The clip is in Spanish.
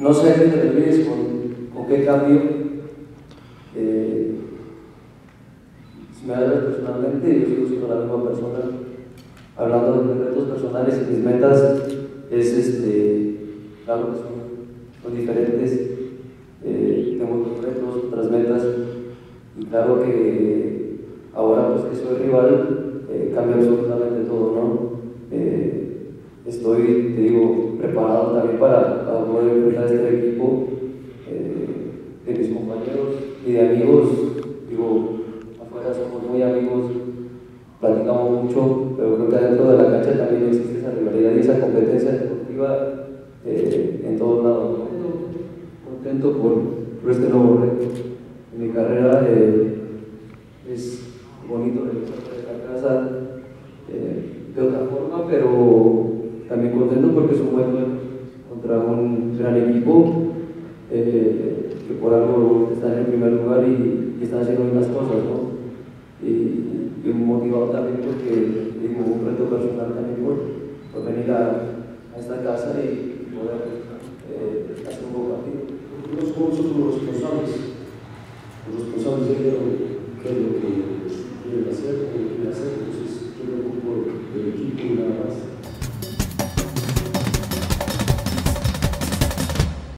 No sé a qué te refieres con, con qué cambio. Eh, si me hablas personalmente, yo sigo siendo la misma persona. Hablando de mis retos personales y mis metas, es este, claro que son, son diferentes. Eh, tengo otros retos, otras metas, y claro que ahora pues que soy rival, eh, cambia absolutamente todo, ¿no? Eh, estoy, te digo, preparado también para, para poder enfrentar este equipo de mis compañeros y de amigos, digo, afuera somos muy amigos, platicamos mucho, pero creo que dentro de la cancha también existe esa rivalidad y esa competencia deportiva eh, en todos lados. Contento por, por, este nuevo reto. En mi carrera eh, es bonito regresar esta casa eh, de otra forma, pero también contento porque es un duelo contra un gran equipo eh, que por algo están en primer lugar y, están haciendo buenas cosas. Y, y motivado también porque digo, un reto personal también por, por venir a, esta casa y poder eh, hacer un buen partido. ¿Cómo son los responsables?